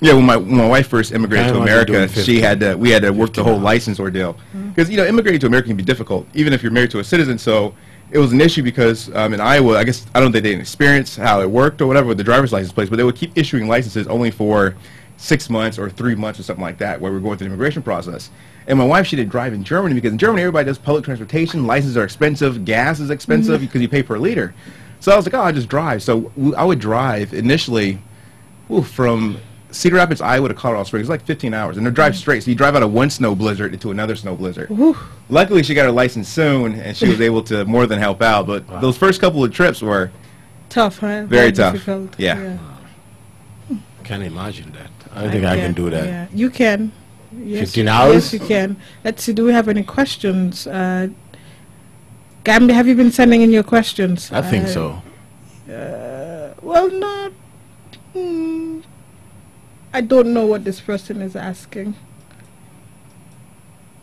Yeah, when my when my wife first immigrated to America, she had to we had to work the whole license ordeal because you know immigrating to America can be difficult, even if you're married to a citizen. So it was an issue because um, in Iowa, I guess I don't think they didn't experience how it worked or whatever with the driver's license place, but they would keep issuing licenses only for six months or three months or something like that, where we're going through the immigration process. And my wife, she didn't drive in Germany because in Germany everybody does public transportation, licenses are expensive, gas is expensive because you pay per liter. So I was like, oh, I just drive. So w- I would drive initially ooh, from Cedar Rapids, Iowa to Colorado Springs, like 15 hours, and they drive straight. So you drive out of one snow blizzard into another snow blizzard. Luckily, she got her license soon, and she was able to more than help out. But those first couple of trips were Tough, huh? Very tough. difficult. Yeah. Can't imagine that. I don't think I can do that. Yeah, you can. Yes, 15 hours? Yes, you can. Let's see. Do we have any questions? Uh, Gambia, have you been sending in your questions? I think Uh, so. Uh, well, not. Hmm, I don't know what this person is asking.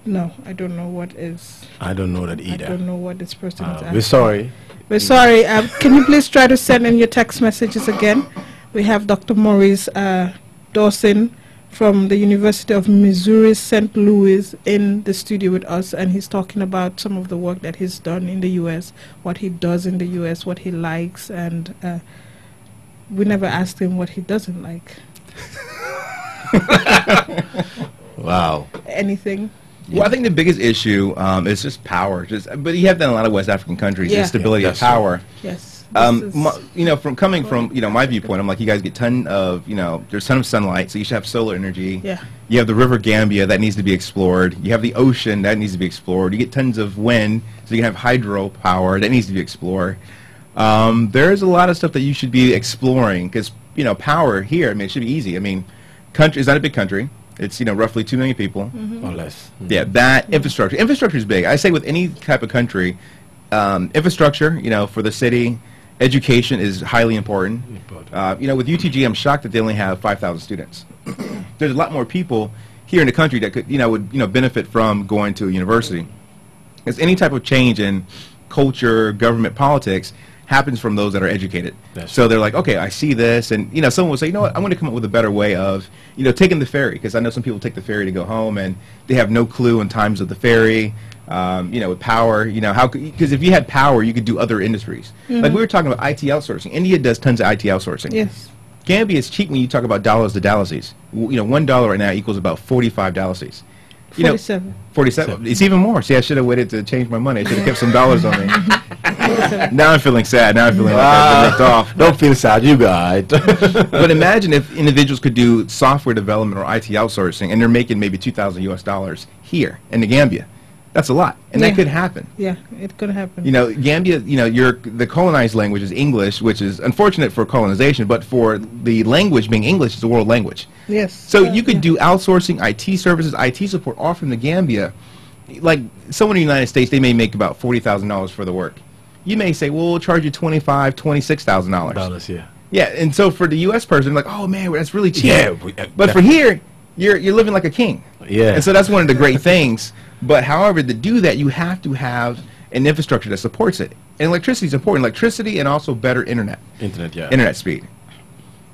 No, I don't know what is. I don't know that either. I don't know what this person is Uh, asking. we're sorry. We're sorry. Um, can you please try to send in your text messages again? We have Dr. Maurice uh, Dawson from the University of Missouri St. Louis in the studio with us, and he's talking about some of the work that he's done in the U.S., what he does in the U.S., what he likes, and uh, we never asked him what he doesn't like. Wow. Anything? Well, I think the biggest issue um, is just power. Just, but you have that in a lot of West African countries. Yeah. The stability Yeah, of that's power. Yes. Um, my, you know, from coming from you know my viewpoint, I'm like, you guys get ton of you know, there's ton of sunlight, so you should have solar energy. Yeah. You have the River Gambia that needs to be explored. You have the ocean that needs to be explored. You get tons of wind, so you can have hydropower that needs to be explored. Um, there's a lot of stuff that you should be exploring because you know power here. I mean, it should be easy. I mean, country is not a big country. It's you know roughly two million people. Or less. Yeah, that infrastructure. Infrastructure is big. I say with any type of country, um, infrastructure, you know, for the city, education is highly important. Important. Uh, you know, with UTG, I'm shocked that they only have 5,000 students. There's a lot more people here in the country that could, you know, would you know benefit from going to a university. Because any type of change in culture, government, politics happens from those that are educated. That's so they're like, okay, I see this, and you know, someone will say, you know what, I want to come up with a better way of, you know, taking the ferry, because I know some people take the ferry to go home, and they have no clue in times of the ferry. Um, you know, with power, you know, how because if you had power, you could do other industries. Like we were talking about IT outsourcing. India does tons of IT outsourcing. Yes. Gambia is cheap when you talk about dollars to dalasis. W- You know, one dollar right now equals about forty-five dalasis. You know, 47. 47. It's even more. See, I should have waited to change my money. I should have kept some dollars on me. now I'm feeling sad. Now I'm feeling like I've been ripped off. Don't feel sad, you guys. But imagine if individuals could do software development or IT outsourcing, and they're making maybe 2,000 U.S. dollars here in the Gambia. That's a lot, and Yeah. that could happen. Yeah, it could happen. You know, Gambia, you know, your the colonized language is English, which is unfortunate for colonization, but for the language being English, it's a world language. yes. So Uh, you could yeah. do outsourcing, IT services, IT support, all from the Gambia. Like someone in the United States, they may make about forty thousand dollars for the work. You may say, "Well, we'll charge you twenty-five, twenty-six thousand dollars." Dollars, yeah. Yeah, and so for the U.S. person, like, "Oh man, that's really cheap." Yeah, we- uh, but for here, you're you're living like a king. Yeah. And so that's one of the great things. But however, to do that, you have to have an infrastructure that supports it. And electricity is important. Electricity and also better internet Internet, yeah. internet speed.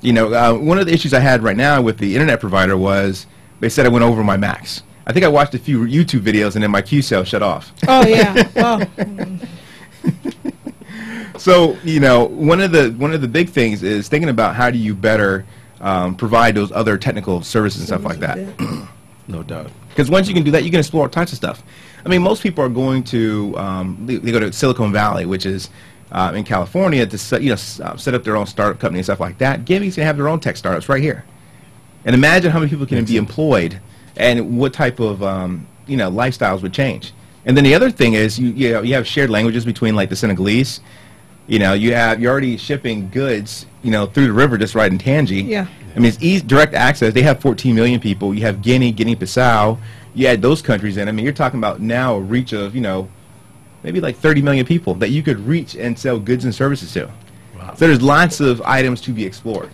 You know, uh, one of the issues I had right now with the internet provider was they said I went over my max. I think I watched a few YouTube videos and then my QCell shut off. Oh yeah. Oh. So you know, one of the one of the big things is thinking about how do you better um, provide those other technical services and stuff like that. No doubt. Because once you can do that, you can explore all types of stuff. I mean, most people are going to um, they, they go to Silicon Valley, which is uh, in California, to set, you know uh, set up their own startup company and stuff like that. Gambia's gonna have their own tech startups right here. And imagine how many people can be employed, and what type of um, you know lifestyles would change. And then the other thing is you you, know, you have shared languages between like the Senegalese. You know, you have you're already shipping goods, you know, through the river just right in Tangi. Yeah. I mean, it's easy, direct access. They have 14 million people. You have Guinea, Guinea-Bissau. You add those countries in. I mean, you're talking about now a reach of, you know, maybe like 30 million people that you could reach and sell goods and services to. So there's lots of items to be explored.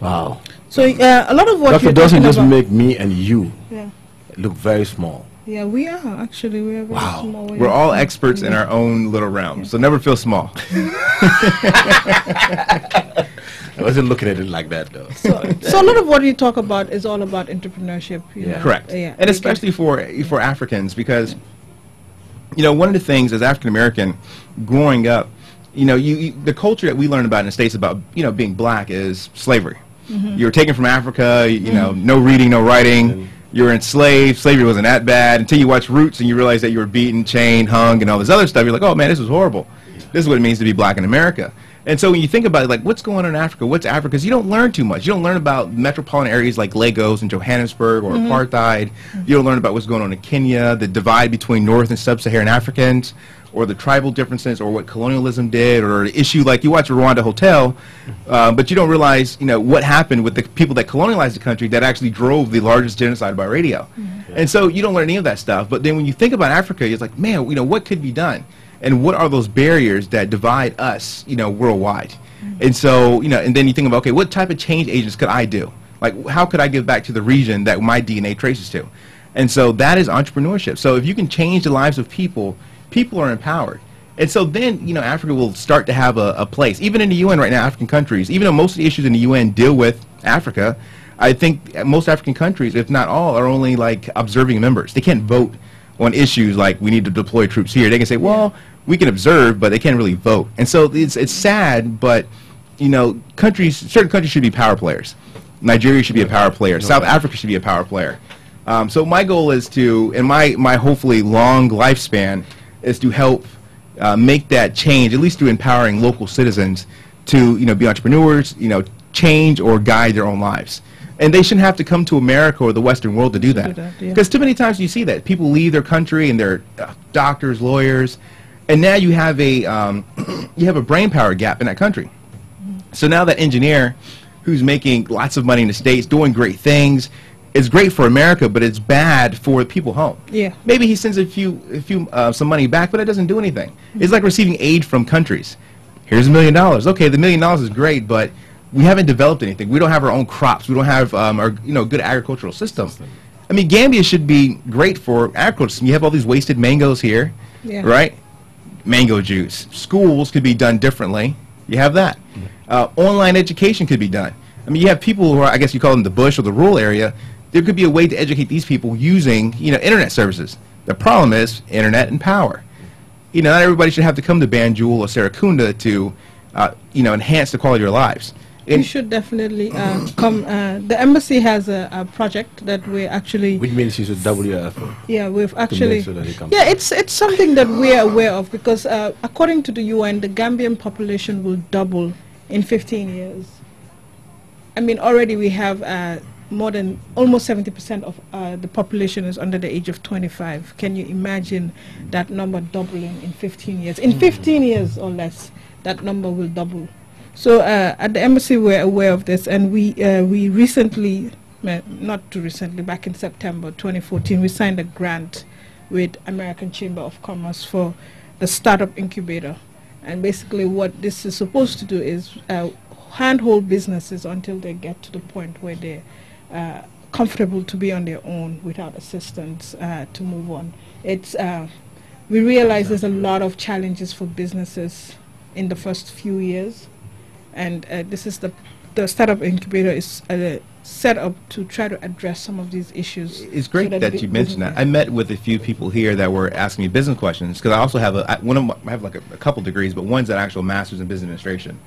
Wow. So uh, a lot of what Doctor you're doesn't just about, make me and you Yeah. look very small. Yeah, we are actually. We are very Wow. small. We We're are- all experts in our own little realm, so never feel small. I wasn't looking at it like that though. So a lot of what you talk about is all about entrepreneurship. You know? Correct. Yeah. And especially for for Africans because you know, one of the things as African American growing up, you know, you, you the culture that we learn about in the states about, you know, being black is slavery. Mhm. You were taken from Africa, you, you know, Mhm. no reading, no writing. You were enslaved. Slavery wasn't that bad until you watch Roots and you realize that you were beaten, chained, hung, and all this other stuff. You're like, oh man, this is horrible. This is what it means to be black in America. And so when you think about it, like what's going on in Africa, what's Africa? Because you don't learn too much. You don't learn about metropolitan areas like Lagos and Johannesburg or Mhm. apartheid. You don't learn about what's going on in Kenya, the divide between North and Sub-Saharan Africans, or the tribal differences, or what colonialism did, or the issue like you watch Rwanda Hotel, uh, but you don't realize, you know, what happened with the people that colonialized the country that actually drove the largest genocide by radio. And so you don't learn any of that stuff. But then when you think about Africa, it's like, man, you know, what could be done? And what are those barriers that divide us, you know, worldwide? And so, you know, and then you think about, okay, what type of change agents could I do? Like, how could I give back to the region that my DNA traces to? And so that is entrepreneurship. So if you can change the lives of people, people are empowered. And so then, you know, Africa will start to have a, a place. Even in the UN right now, African countries, even though most of the issues in the UN deal with Africa, I think most African countries, if not all, are only like observing members. They can't vote on issues like we need to deploy troops here. They can say, well, we can observe, but they can't really vote. And so it's, it's sad, but, you know, countries, certain countries should be power players. Nigeria should be a power player. South Africa should be a power player. Um, so my goal is to, and my, my hopefully long lifespan, is to help uh, make that change, at least through empowering local citizens to, you know, be entrepreneurs, you know, change or guide their own lives. And they shouldn't have to come to America or the Western world to do that. that, yeah. Because too many times you see that. People leave their country and they're uh, doctors, lawyers, and now you have a, um, you have a brain power gap in that country. So now that engineer who's making lots of money in the States, doing great things, is great for America, but it's bad for the people home. Yeah. Maybe he sends a few, a few, uh, some money back, but it doesn't do anything. It's like receiving aid from countries. Here's a million dollars. Okay, the million dollars is great, but we haven't developed anything. We don't have our own crops. We don't have um, our, you know, good agricultural system. I mean, Gambia should be great for agriculture. You have all these wasted mangoes here, Yeah. right? Mango juice. Schools could be done differently. You have that. Uh, online education could be done. I mean, you have people who are, I guess you call them the bush or the rural area. There could be a way to educate these people using, you know, internet services. The problem is internet and power. You know, not everybody should have to come to Banjul or Serekunda to, uh, you know, enhance the quality of their lives. You should definitely uh, come. Uh, the embassy has a, a project that we're actually. Which means you should double your effort. Yeah, we've actually. sure that he comes. Yeah, it's it's something that we're aware of because uh, according to the UN, the Gambian population will double in 15 years. I mean, already we have uh, more than almost 70% of uh, the population is under the age of 25. Can you imagine that number doubling in 15 years? In 15 years or less, that number will double. So uh, at the embassy, we're aware of this, and we uh, we recently, not too recently, back in September 2014, we signed a grant with American Chamber of Commerce for the startup incubator, and basically what this is supposed to do is uh, handhold businesses until they get to the point where they're uh, comfortable to be on their own without assistance uh, to move on. It's uh, we realize there's a lot of challenges for businesses in the first few years and uh, this is the the startup incubator is uh, set up to try to address some of these issues. It's great so that bu- you mentioned that. I met with a few people here that were asking me business questions because I also have a I, one of my, I have like a, a couple degrees, but one's an actual master's in business administration.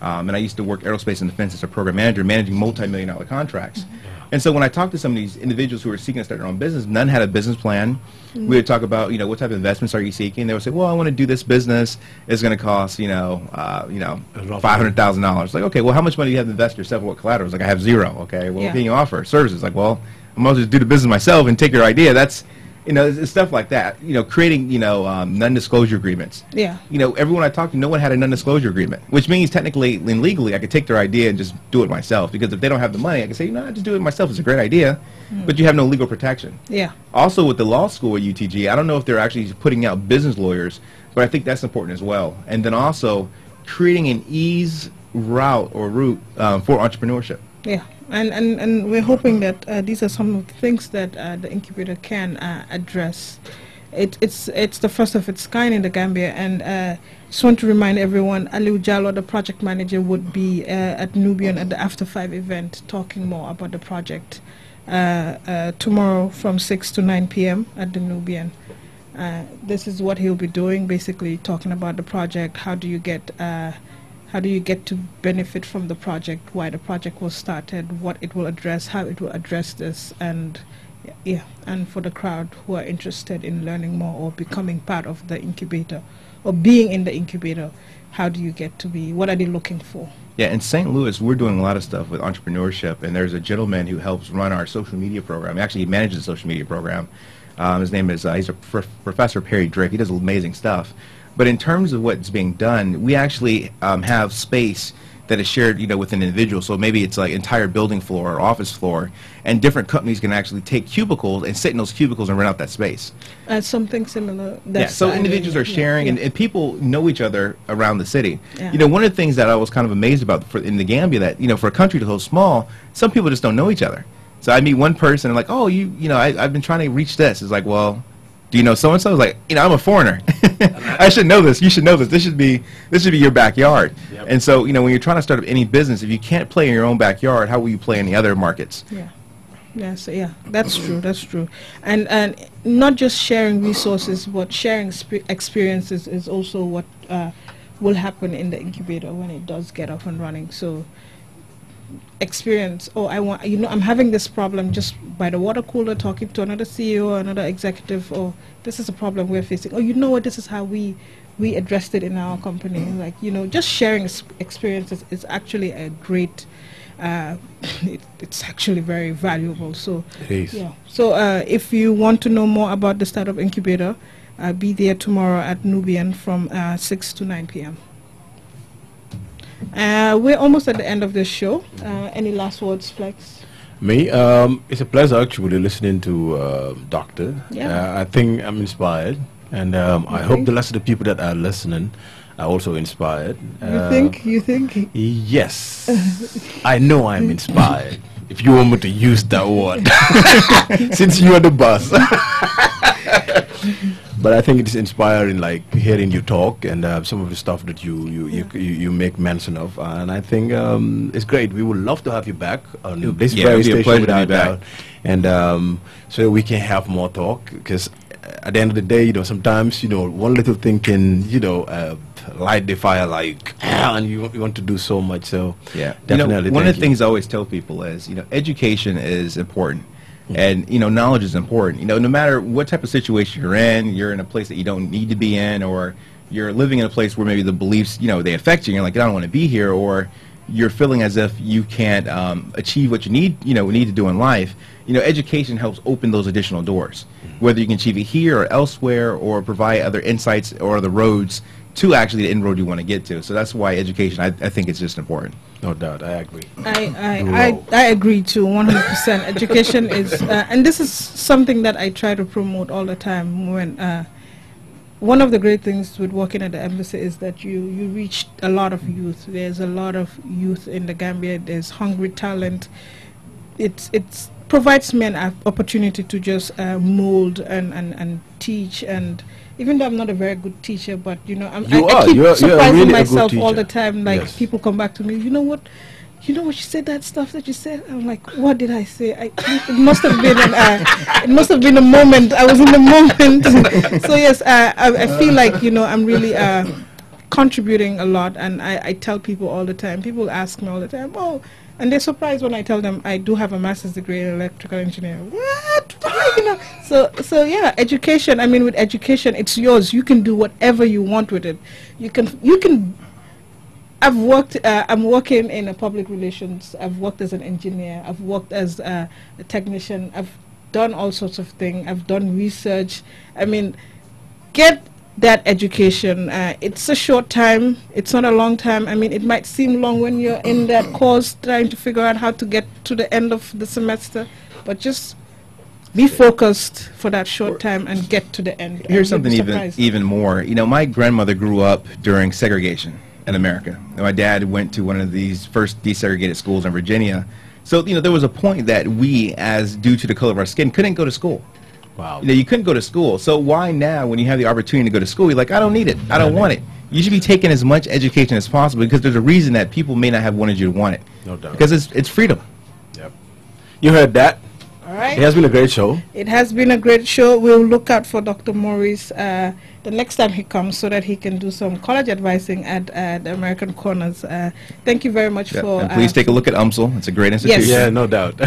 Um, and I used to work aerospace and defense as a program manager, managing multi-million dollar contracts. And so when I talked to some of these individuals who were seeking to start their own business, none had a business plan. We would talk about, you know, what type of investments are you seeking? They would say, well, I want to do this business. It's going to cost, you know, uh, you know, five hundred thousand dollars. Like, okay, well, how much money do you have to invest yourself? What collateral? It's like, I have zero. Okay, well, Yeah. what can you offer? Services. Like, well, I'm as well just do the business myself and take your idea. That's, you know, stuff like that. You know, creating, you know, um, non-disclosure agreements. Yeah. You know, everyone I talked to, no one had a non-disclosure agreement, which means technically and legally I could take their idea and just do it myself. Because if they don't have the money, I can say, you know, I just do it myself. It's a great idea, Mm. but you have no legal protection. Yeah. Also, with the law school at UTG, I don't know if they're actually putting out business lawyers, but I think that's important as well. And then also creating an ease route or route um, for entrepreneurship. Yeah, and, and, and we're hoping that uh, these are some of the things that uh, the incubator can uh, address. It, it's it's the first of its kind in the Gambia, and uh, just want to remind everyone, Aliu Jallow, the project manager, would be uh, at Nubian at the After Five event, talking more about the project uh, tomorrow from six to nine p.m. at the Nubian. This is what he'll be doing, basically talking about the project. How do you get how do you get to benefit from the project? Why the project was started? What it will address? How it will address this? And yeah, and for the crowd who are interested in learning more or becoming part of the incubator or being in the incubator, how do you get to be? What are they looking for? Yeah, in St. Louis, we're doing a lot of stuff with entrepreneurship, and there's a gentleman who helps run our social media program. Actually, he manages the social media program. Um, his name is, uh, he's a prof- Professor Perry Drake. He does amazing stuff. But in terms of what's being done, we actually um, have space that is shared, you know, with an individual. So maybe it's like entire building floor or office floor, and different companies can actually take cubicles and sit in those cubicles and rent out that space. Uh, something similar. Yeah, so individuals are sharing, Yeah, And, and people know each other around the city. Yeah. You know, one of the things that I was kind of amazed about for, in the Gambia that you know, for a country to so small, some people just don't know each other. So I meet one person and like, oh, you you know, I, I've been trying to reach this. It's like, well, do you know so and so? Like, you know, I'm a foreigner. I should know this. You should know this. This should be this should be your backyard. And so, you know, when you're trying to start up any business, if you can't play in your own backyard, how will you play in the other markets? Yeah. Yes, yeah, that's true. That's true, and and not just sharing resources, but sharing spe- experiences is also what uh, will happen in the incubator when it does get up and running. So, experience. Oh, I want you know I'm having this problem just by the water cooler, talking to another CEO or another executive. or this is a problem we're facing. Oh, you know what? This is how we we addressed it in our company. Like you know, just sharing experiences is actually a great. Uh, it, it's actually very valuable. So, yeah. So, uh, if you want to know more about the startup incubator, uh, be there tomorrow at Nubian from uh, 6 to 9 p.m. Uh, we're almost at the end of this show. Uh, any last words, Flex? Me, um, it's a pleasure actually listening to uh, Doctor. Yeah. Uh, I think I'm inspired, and um, I hope the rest of the people that are listening are also inspired. You Uh, think? You think? Yes, I know I'm inspired. If you want me to use that word, since you are the boss. but I think it's inspiring, like hearing you talk and uh, some of the stuff that you you, you, you you make mention of, and I think um, it's great. We would love to have you back on It- this yeah, very it'd be a station to be without back. doubt, and um, so we can have more talk. Because at the end of the day, you know, sometimes you know one little thing can you know uh, light the fire like, and you, you want to do so much. So Yeah, definitely. You know, one of the you. things I always tell people is, you know, education is important, and you know, knowledge is important. You know, no matter what type of situation you're in, you're in a place that you don't need to be in, or you're living in a place where maybe the beliefs, you know, they affect you. And you're like, I don't want to be here, or you're feeling as if you can't um, achieve what you need, you know, need to do in life. You know, education helps open those additional doors, whether you can achieve it here or elsewhere, or provide other insights or other roads to actually the end road you want to get to. So that's why education, I, I think, is just important. No doubt, I agree. I, I, I, I agree too, 100%. Education is, uh, and this is something that I try to promote all the time. When uh, one of the great things with working at the embassy is that you, you reach a lot of youth. There's a lot of youth in the Gambia. There's hungry talent. It's it's provides men an opportunity to just uh, mold and, and, and teach and even though I'm not a very good teacher, but you know, I'm, You I are. keep You're- you're surprising really myself all the time. Like Yes. people come back to me, you know what, you know what she said that stuff that you said. I'm like, what did I say? I, it must have been an, uh, it must have been a moment. I was in the moment. so yes, uh, I, I feel like you know I'm really uh, contributing a lot, and I, I tell people all the time. People ask me all the time, oh. And they're surprised when I tell them I do have a master's degree in electrical engineering. What? you know, so so yeah, education. I mean, with education, it's yours. You can do whatever you want with it. You can you can I've worked. Uh, I'm working in public relations. I've worked as an engineer. I've worked as a technician. I've done all sorts of things. I've done research. I mean, get that education. Uh, it's a short time. It's not a long time. I mean, it might seem long when you're in that course trying to figure out how to get to the end of the semester, but just be focused for that short time and get to the end. Here's something even even more. You know, my grandmother grew up during segregation in America. My dad went to one of these first desegregated schools in Virginia. So you know, there was a point that we, as due to the color of our skin, couldn't go to school. Wow. You know, you couldn't go to school. So why now, when you have the opportunity to go to school, you're like, I don't need it. I don't want it. You should be taking as much education as possible because there's a reason that people may not have wanted you to want it. No doubt. Because it's it's freedom. Yep. You heard that. All right. It has been a great show. It has been a great show. We'll look out for Dr. Maurice uh, the next time he comes so that he can do some college advising at uh, the American Corners. Uh, thank you very much Yeah. for. And please uh, take a look at UMSL. It's a great institution. Yeah, no doubt.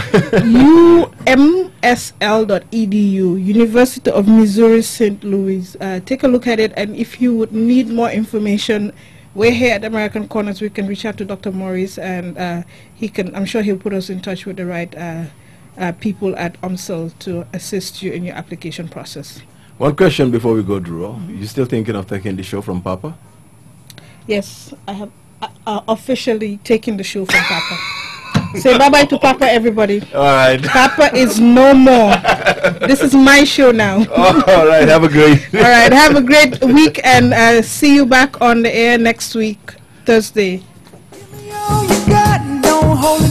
umsl.edu, University of Missouri St. Louis. Uh, take a look at it, and if you would need more information, we're here at American Corners. We can reach out to Dr. Maurice, and uh, he can. I'm sure he'll put us in touch with the right uh, uh, people at UMSL to assist you in your application process. One question before we go, Drew. You still thinking of taking the show from Papa? Yes, I have uh, uh, officially taken the show from Papa. Say bye bye to Papa, everybody. All right. Papa is no more. this is my show now. All right. Have a great. All right. Have a great week and uh, see you back on the air next week, Thursday. you